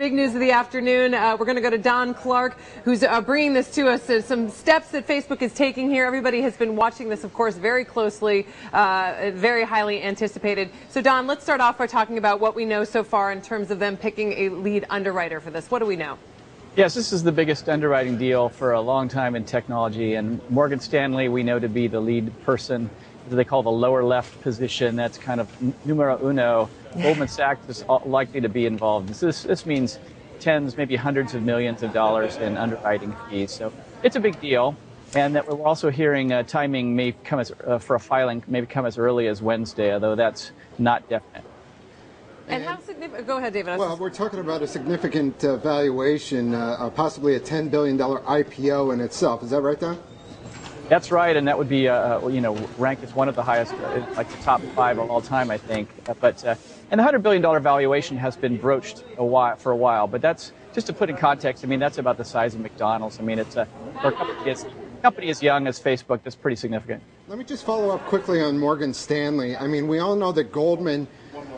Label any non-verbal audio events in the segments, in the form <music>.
Big news of the afternoon. Uh, we're going to go to Don Clark, who's uh, bringing this to us. Uh, some steps that Facebook is taking here. Everybody has been watching this, of course, very closely, uh, very highly anticipated. So, Don, let's start off by talking about what we know so far in terms of them picking a lead underwriter for this. What do we know? Yes, this is the biggest underwriting deal for a long time in technology, and Morgan Stanley we know to be the lead person. They call the lead left position. That's kind of numero uno Goldman Sachs is likely to be involved. This, this means tens, maybe hundreds of millions of dollars in underwriting fees. So it's a big deal. And that we're also hearing uh, timing may come as, uh, for a filing may come as early as Wednesday, although that's not definite. And, how significant? Go ahead, David. Well, we're talking about a significant uh, valuation, uh, uh, possibly a $10 billion IPO in itself. Is that right, Don? That's right, and that would be, uh, you know, ranked as one of the highest, uh, like the top five of all time, I think. Uh, but uh, and the hundred billion dollar valuation has been broached a while for a while. But that's just to put in context. I mean, that's about the size of McDonald's. I mean, it's a for a company as, company as young as Facebook. That's pretty significant. Let me just follow up quickly on Morgan Stanley. I mean, we all know that Goldman.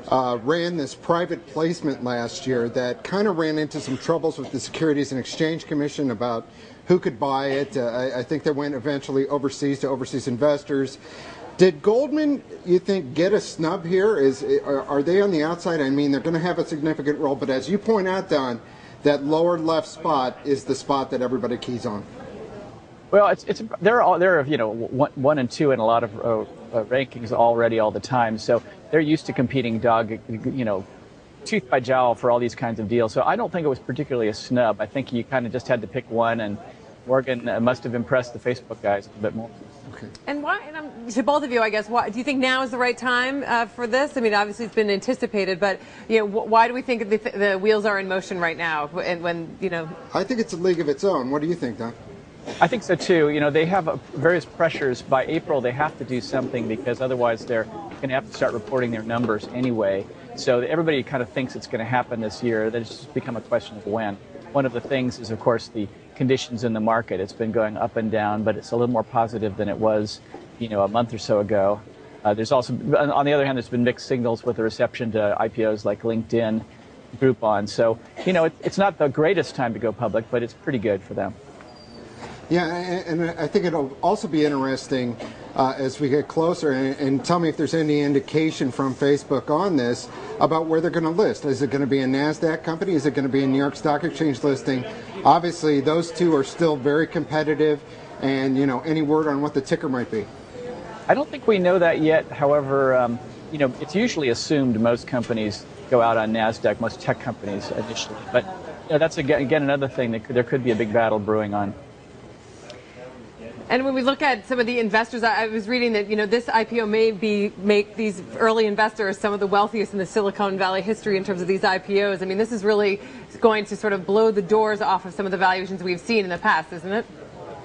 Uh, ran this private placement last year that kind of ran into some troubles with the Securities and Exchange Commission about who could buy it. Uh, I, I, think they went eventually overseas to overseas investors. Did Goldman, you think, get a snub here? Is are, are they on the outside? I mean, they're going to have a significant role, but as you point out, Don, that lead left spot is the spot that everybody keys on. Well, it's, it's they're all they're you know one, one and two in a lot of uh, uh, rankings already all the time, so they're used to competing dog you know tooth by jowl for all these kinds of deals. So I don't think it was particularly a snub. I think you kind of just had to pick one, and Morgan uh, must have impressed the Facebook guys a bit more. Okay. And why? And I'm, to both of you, I guess. Why do you think now is the right time uh, for this? I mean, obviously it's been anticipated, but you know, wh why do we think the, the, wheels are in motion right now? And when you know, I think it's a league of its own. What do you think, Don? I think so too. You know, they have uh, various pressures. By April, they have to do something because otherwise they're going to have to start reporting their numbers anyway. So everybody kind of thinks it's going to happen this year. It's just become a question of when. One of the things is, of course, the conditions in the market. It's been going up and down, but it's a little more positive than it was, you know, a month or so ago. Uh, there's also, on the other hand, there's been mixed signals with the reception to IPOs like LinkedIn, Groupon. So, you know, it, it's not the greatest time to go public, but it's pretty good for them. Yeah, and I think it'll also be interesting uh, as we get closer, and, and, tell me if there's any indication from Facebook on this about where they're going to list. Is it going to be a NASDAQ company? Is it going to be a New York Stock Exchange listing? Obviously, those two are still very competitive, and, you know, any word on what the ticker might be? I don't think we know that yet. However, um, you know, it's usually assumed most companies go out on NASDAQ, most tech companies initially. But you know, that's, again, again another thing that could, there could be a big battle brewing on. And when we look at some of the investors, I was reading that you know this IPO may be make these early investors some of the wealthiest in the Silicon Valley history in terms of these IPOs. I mean, this is really going to sort of blow the doors off of some of the valuations we've seen in the past, isn't it?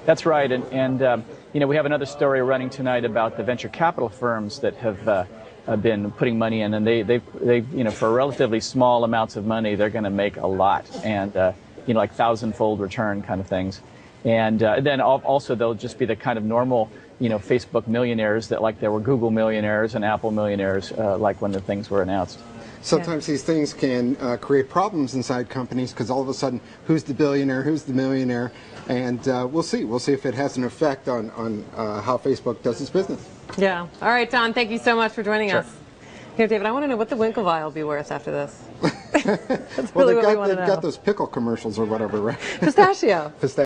That's right, and, and um, you know we have another story running tonight about the venture capital firms that have. Uh, been putting money in, and they, they, they, you know, for relatively small amounts of money, they're going to make a lot, and uh, you know, like thousand-fold return kind of things. And uh, then also they'll just be the kind of normal, you know, Facebook millionaires that like there were Google millionaires and Apple millionaires, uh, like when the things were announced. Sometimes yeah. these things can uh, create problems inside companies because all of a sudden, who's the billionaire, who's the millionaire, and uh, we'll see. We'll see if it has an effect on on uh, how Facebook does its business. Yeah. All right, Don. Thank you so much for joining sure. us. Here, David, I want to know what the Winklevi will be worth after this. <laughs> <laughs> well, really they've, got, we they've got, those pickle commercials or whatever, right? <laughs> Pistachio. Pistachio.